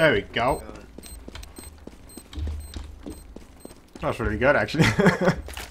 There we go. That's really good, actually.